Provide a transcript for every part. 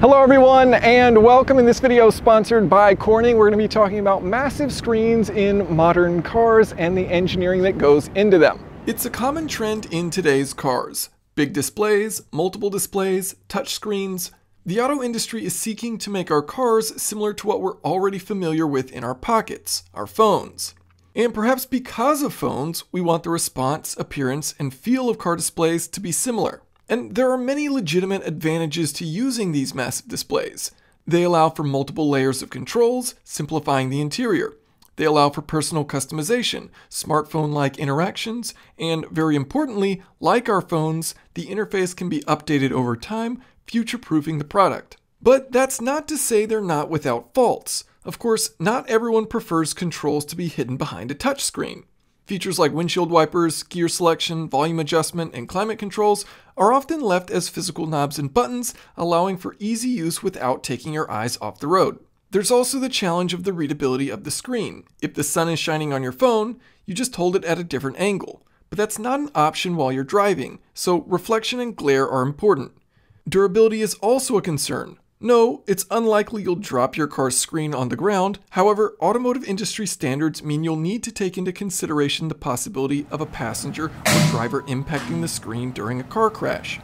Hello everyone and welcome in this video sponsored by Corning. We're going to be talking about massive screens in modern cars and the engineering that goes into them. It's a common trend in today's cars. Big displays, multiple displays, touch screens. The auto industry is seeking to make our cars similar to what we're already familiar with in our pockets, our phones. And perhaps because of phones, we want the response, appearance, and feel of car displays to be similar. And there are many legitimate advantages to using these massive displays. They allow for multiple layers of controls, simplifying the interior. They allow for personal customization, smartphone like interactions, and very importantly, like our phones, the interface can be updated over time, future proofing the product. But that's not to say they're not without faults. Of course, not everyone prefers controls to be hidden behind a touchscreen. Features like windshield wipers, gear selection, volume adjustment, and climate controls are often left as physical knobs and buttons, allowing for easy use without taking your eyes off the road. There's also the challenge of the readability of the screen. If the sun is shining on your phone, you just hold it at a different angle. But that's not an option while you're driving, so reflection and glare are important. Durability is also a concern. No, it's unlikely you'll drop your car's screen on the ground. However, automotive industry standards mean you'll need to take into consideration the possibility of a passenger or driver impacting the screen during a car crash.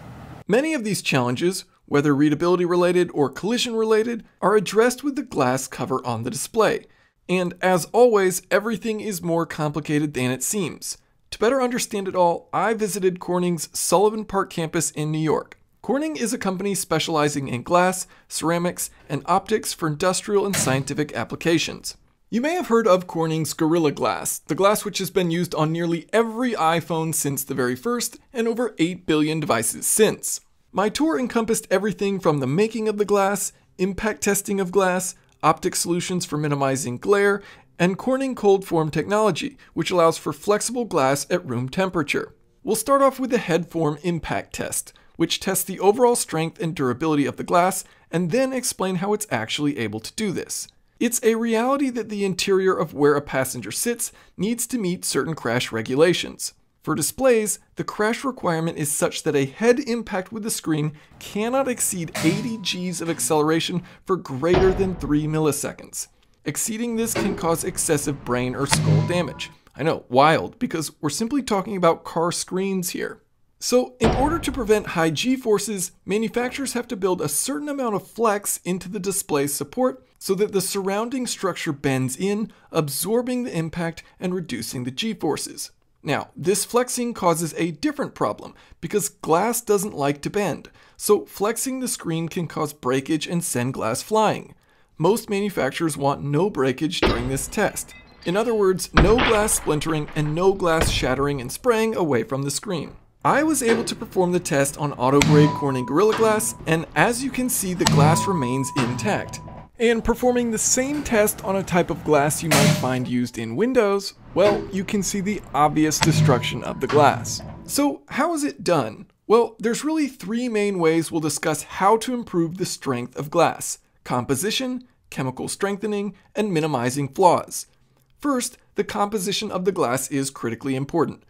Many of these challenges, whether readability related or collision related, are addressed with the glass cover on the display. And as always, everything is more complicated than it seems. To better understand it all, I visited Corning's Sullivan Park campus in New York. Corning is a company specializing in glass, ceramics, and optics for industrial and scientific applications. You may have heard of Corning's Gorilla Glass, the glass which has been used on nearly every iPhone since the very first, and over 8 billion devices since. My tour encompassed everything from the making of the glass, impact testing of glass, optic solutions for minimizing glare, and Corning cold form technology, which allows for flexible glass at room temperature. We'll start off with the head form impact test, which tests the overall strength and durability of the glass and then explain how it's actually able to do this. It's a reality that the interior of where a passenger sits needs to meet certain crash regulations. For displays, the crash requirement is such that a head impact with the screen cannot exceed 80 Gs of acceleration for greater than 3 milliseconds. Exceeding this can cause excessive brain or skull damage. I know, wild, because we're simply talking about car screens here. So in order to prevent high g-forces, manufacturers have to build a certain amount of flex into the display support so that the surrounding structure bends in, absorbing the impact and reducing the g-forces. Now, this flexing causes a different problem because glass doesn't like to bend, so flexing the screen can cause breakage and send glass flying. Most manufacturers want no breakage during this test. In other words, no glass splintering and no glass shattering and spraying away from the screen. I was able to perform the test on auto-grade Corning Gorilla Glass, and as you can see, the glass remains intact. And performing the same test on a type of glass you might find used in Windows, well, you can see the obvious destruction of the glass. So how is it done? Well, there's really three main ways we'll discuss how to improve the strength of glass. Composition, chemical strengthening, and minimizing flaws. First, the composition of the glass is critically important.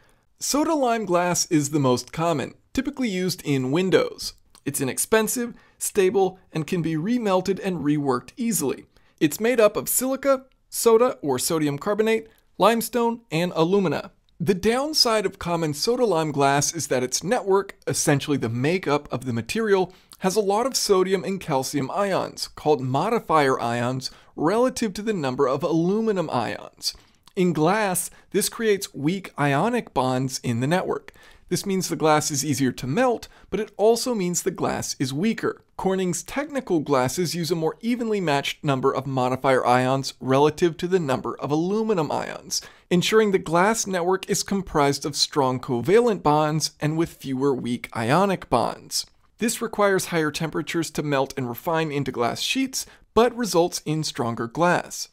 Soda lime glass is the most common, typically used in windows. It's inexpensive, stable, and can be remelted and reworked easily. It's made up of silica, soda or sodium carbonate, limestone, and alumina. The downside of common soda lime glass is that its network, essentially the makeup of the material, has a lot of sodium and calcium ions, called modifier ions, relative to the number of aluminum ions. In glass, this creates weak ionic bonds in the network. This means the glass is easier to melt, but it also means the glass is weaker. Corning's technical glasses use a more evenly matched number of modifier ions relative to the number of aluminum ions, ensuring the glass network is comprised of strong covalent bonds and with fewer weak ionic bonds. This requires higher temperatures to melt and refine into glass sheets, but results in stronger glass.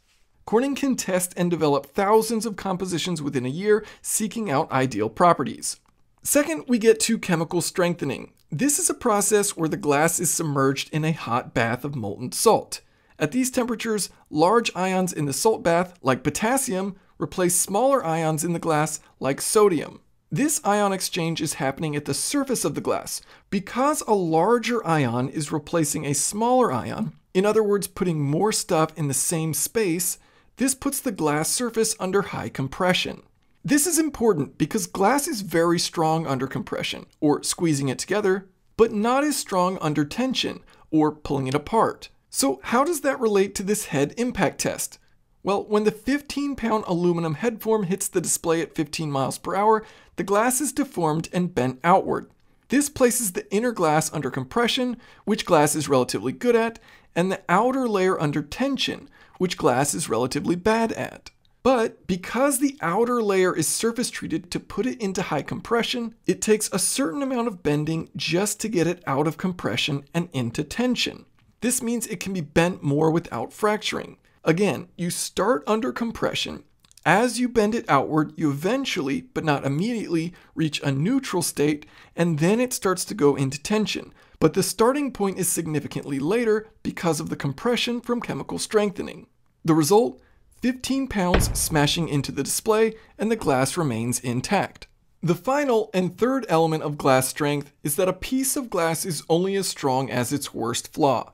Corning can test and develop thousands of compositions within a year, seeking out ideal properties. Second, we get to chemical strengthening. This is a process where the glass is submerged in a hot bath of molten salt. At these temperatures, large ions in the salt bath, like potassium, replace smaller ions in the glass, like sodium. This ion exchange is happening at the surface of the glass because a larger ion is replacing a smaller ion, in other words, putting more stuff in the same space, this puts the glass surface under high compression. This is important because glass is very strong under compression, or squeezing it together, but not as strong under tension, or pulling it apart. So how does that relate to this head impact test? Well, when the 15 pound aluminum head form hits the display at 15 miles per hour, the glass is deformed and bent outward. This places the inner glass under compression, which glass is relatively good at, and the outer layer under tension, which glass is relatively bad at. But because the outer layer is surface treated to put it into high compression, it takes a certain amount of bending just to get it out of compression and into tension. This means it can be bent more without fracturing. Again, you start under compression. As you bend it outward, you eventually, but not immediately, reach a neutral state, and then it starts to go into tension. But the starting point is significantly later because of the compression from chemical strengthening. The result? 15 pounds smashing into the display and the glass remains intact. The final and third element of glass strength is that a piece of glass is only as strong as its worst flaw.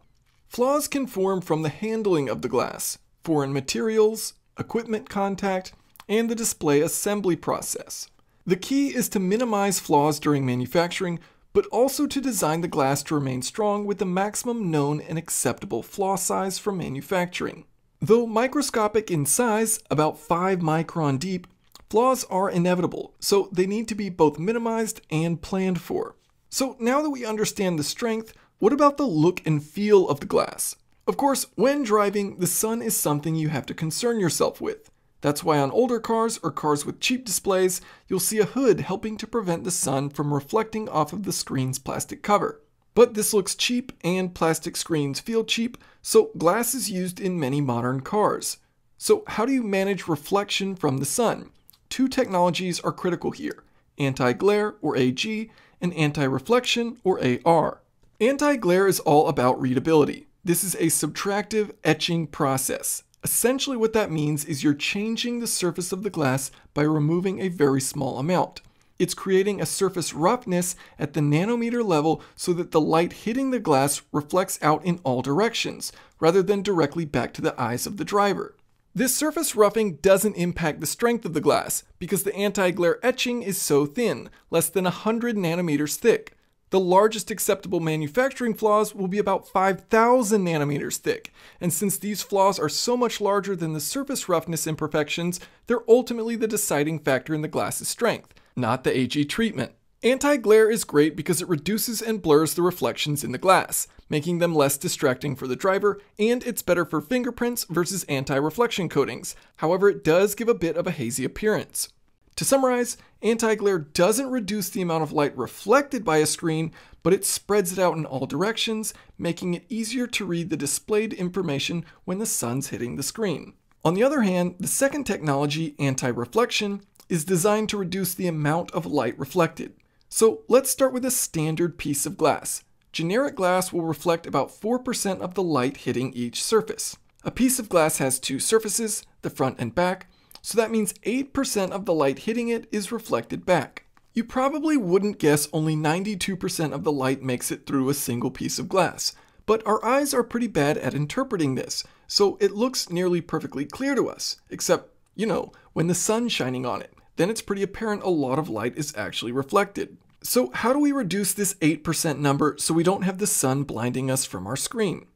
Flaws can form from the handling of the glass, foreign materials, equipment contact, and the display assembly process. The key is to minimize flaws during manufacturing, but also to design the glass to remain strong with the maximum known and acceptable flaw size for manufacturing. Though microscopic in size, about 5 micron deep, flaws are inevitable, so they need to be both minimized and planned for. So now that we understand the strength, what about the look and feel of the glass? Of course, when driving, the sun is something you have to concern yourself with. That's why on older cars or cars with cheap displays, you'll see a hood helping to prevent the sun from reflecting off of the screen's plastic cover. But this looks cheap and plastic screens feel cheap, so glass is used in many modern cars. So how do you manage reflection from the sun? Two technologies are critical here, anti-glare or AG and anti-reflection or AR. Anti-glare is all about readability. This is a subtractive etching process. Essentially what that means is you're changing the surface of the glass by removing a very small amount. It's creating a surface roughness at the nanometer level so that the light hitting the glass reflects out in all directions, rather than directly back to the eyes of the driver. This surface roughing doesn't impact the strength of the glass, because the anti-glare etching is so thin, less than 100 nanometers thick. The largest acceptable manufacturing flaws will be about 5,000 nanometers thick, and since these flaws are so much larger than the surface roughness imperfections, they're ultimately the deciding factor in the glass's strength not the AG treatment. Anti-glare is great because it reduces and blurs the reflections in the glass, making them less distracting for the driver, and it's better for fingerprints versus anti-reflection coatings. However, it does give a bit of a hazy appearance. To summarize, anti-glare doesn't reduce the amount of light reflected by a screen, but it spreads it out in all directions, making it easier to read the displayed information when the sun's hitting the screen. On the other hand, the second technology, anti-reflection, is designed to reduce the amount of light reflected. So let's start with a standard piece of glass. Generic glass will reflect about 4% of the light hitting each surface. A piece of glass has two surfaces, the front and back, so that means 8% of the light hitting it is reflected back. You probably wouldn't guess only 92% of the light makes it through a single piece of glass, but our eyes are pretty bad at interpreting this, so it looks nearly perfectly clear to us, except, you know, when the sun's shining on it then it's pretty apparent a lot of light is actually reflected. So how do we reduce this 8% number so we don't have the sun blinding us from our screen?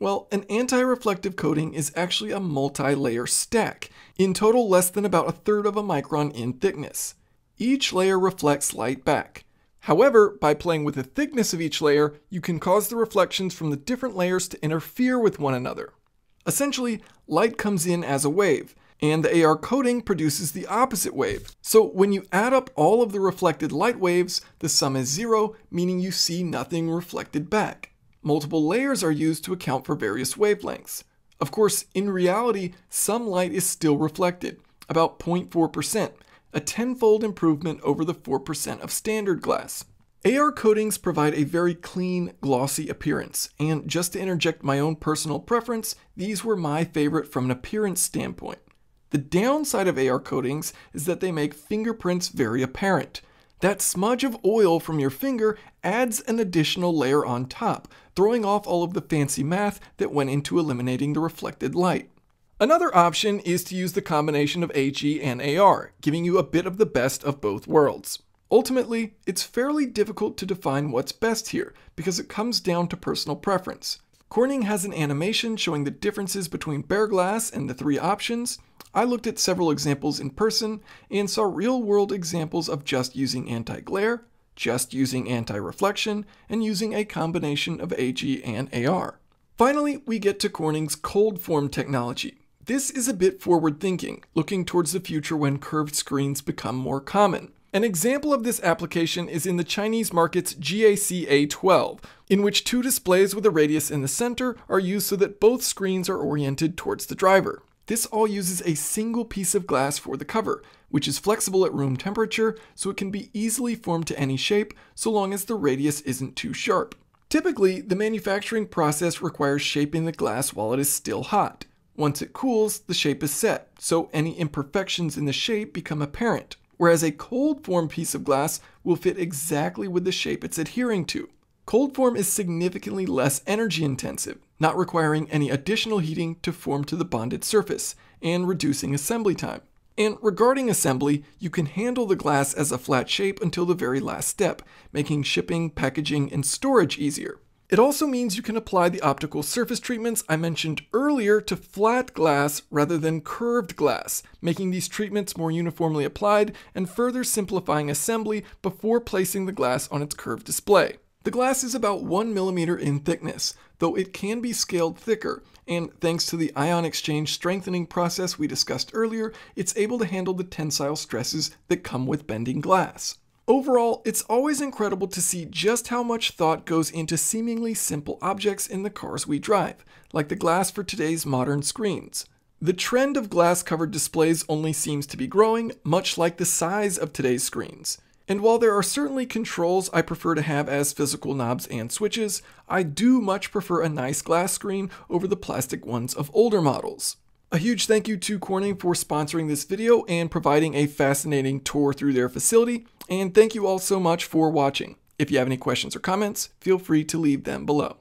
Well, an anti-reflective coating is actually a multi-layer stack, in total less than about a third of a micron in thickness. Each layer reflects light back. However, by playing with the thickness of each layer, you can cause the reflections from the different layers to interfere with one another. Essentially, light comes in as a wave, and the AR coating produces the opposite wave. So when you add up all of the reflected light waves, the sum is zero, meaning you see nothing reflected back. Multiple layers are used to account for various wavelengths. Of course, in reality, some light is still reflected, about 0.4%, a tenfold improvement over the 4% of standard glass. AR coatings provide a very clean, glossy appearance, and just to interject my own personal preference, these were my favorite from an appearance standpoint. The downside of AR coatings is that they make fingerprints very apparent. That smudge of oil from your finger adds an additional layer on top, throwing off all of the fancy math that went into eliminating the reflected light. Another option is to use the combination of AG and AR, giving you a bit of the best of both worlds. Ultimately, it's fairly difficult to define what's best here, because it comes down to personal preference. Corning has an animation showing the differences between bare glass and the three options. I looked at several examples in person and saw real world examples of just using anti glare, just using anti reflection, and using a combination of AG and AR. Finally, we get to Corning's cold form technology. This is a bit forward thinking, looking towards the future when curved screens become more common. An example of this application is in the Chinese market's GAC A12, in which two displays with a radius in the center are used so that both screens are oriented towards the driver. This all uses a single piece of glass for the cover, which is flexible at room temperature so it can be easily formed to any shape so long as the radius isn't too sharp. Typically, the manufacturing process requires shaping the glass while it is still hot. Once it cools, the shape is set, so any imperfections in the shape become apparent whereas a cold form piece of glass will fit exactly with the shape it's adhering to. Cold form is significantly less energy intensive, not requiring any additional heating to form to the bonded surface, and reducing assembly time. And regarding assembly, you can handle the glass as a flat shape until the very last step, making shipping, packaging, and storage easier. It also means you can apply the optical surface treatments I mentioned earlier to flat glass rather than curved glass, making these treatments more uniformly applied and further simplifying assembly before placing the glass on its curved display. The glass is about 1mm in thickness, though it can be scaled thicker, and thanks to the ion exchange strengthening process we discussed earlier, it's able to handle the tensile stresses that come with bending glass. Overall, it's always incredible to see just how much thought goes into seemingly simple objects in the cars we drive, like the glass for today's modern screens. The trend of glass covered displays only seems to be growing, much like the size of today's screens. And while there are certainly controls I prefer to have as physical knobs and switches, I do much prefer a nice glass screen over the plastic ones of older models. A huge thank you to Corning for sponsoring this video and providing a fascinating tour through their facility, and thank you all so much for watching. If you have any questions or comments, feel free to leave them below.